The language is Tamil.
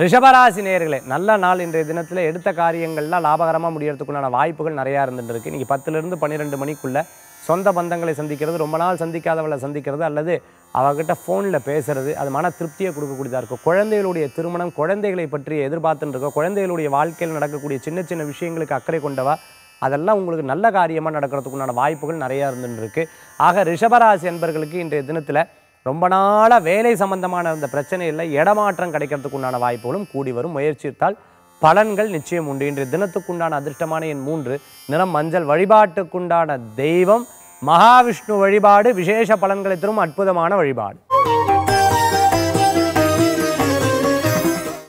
ரிஷபராசி நேர்களே நல்ல நாள் இன்றைய தினத்தில் எடுத்த காரியங்கள்லாம் லாபகரமாக முடியறதுக்குள்ளான வாய்ப்புகள் நிறையா இருந்துட்டு இருக்கு நீங்கள் பத்துலேருந்து பன்னிரெண்டு மணிக்குள்ளே சொந்த பந்தங்களை சந்திக்கிறது ரொம்ப நாள் சந்திக்காதவளை சந்திக்கிறது அல்லது அவகிட்ட ஃபோனில் பேசுகிறது அது மன திருப்தியை கொடுக்கக்கூடியதாக இருக்கும். குழந்தைகளுடைய திருமணம் குழந்தைகளை பற்றி எதிர்பார்த்துன்னு இருக்கோம். குழந்தைகளுடைய வாழ்க்கையில் நடக்கக்கூடிய சின்ன சின்ன விஷயங்களுக்கு அக்கறை கொண்டவா அதெல்லாம் உங்களுக்கு நல்ல காரியமாக நடக்கிறதுக்குண்டான வாய்ப்புகள் நிறையா இருந்துட்டு இருக்குது ஆக ரிஷபராசி என்பர்களுக்கு இன்றைய தினத்தில் ரொம்ப நாளாக வேலை சம்பந்தமான அந்த பிரச்சனையில் இடமாற்றம் கிடைக்கிறதுக்கு உண்டான வாய்ப்புகளும் கூடி வரும். முயற்சித்தால் பலன்கள் நிச்சயம் உண்டு. இன்றைய தினத்துக்குண்டான அதிர்ஷ்டமான என் மூன்று நிறம் மஞ்சள் வழிபாட்டுக்குண்டான தெய்வம் மகாவிஷ்ணு வழிபாடு விசேஷ பலன்களை தரும் அற்புதமான வழிபாடு.